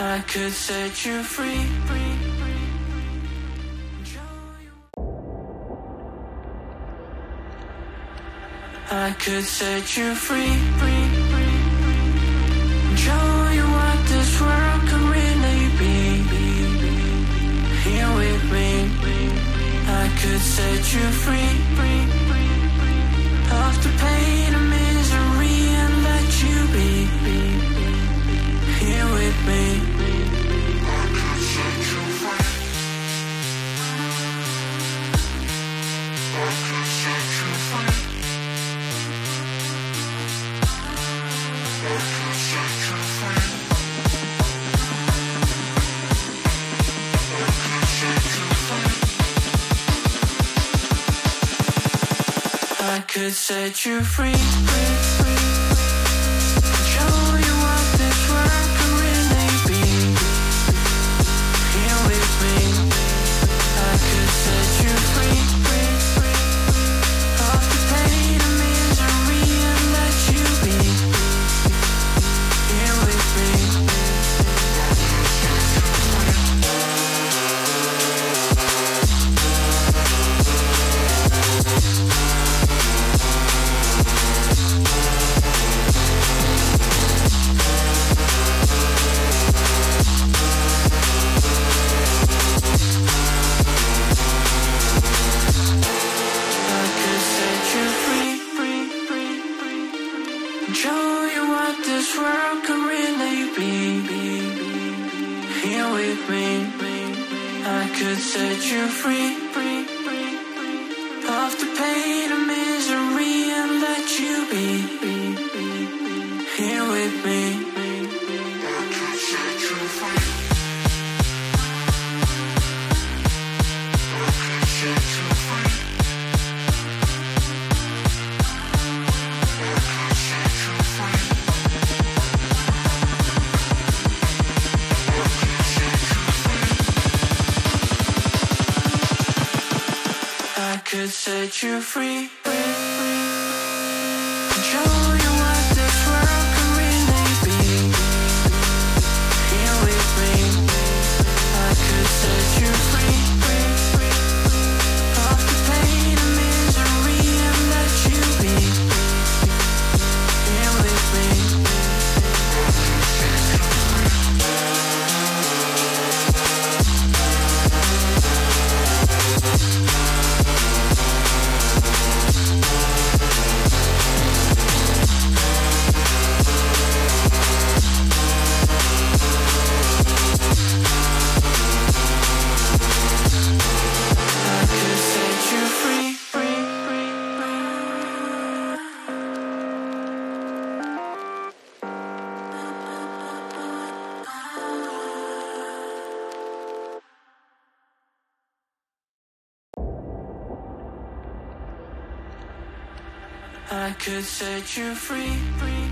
I could set you free. I could set you free. Show you what this world could really be. Here with me, I could set you free. Of the pain I could set you free. Show show you what this world can really be. Here with me, I could set you free. Of the pain and misery and let you be. Could set you free. I could set you free, free.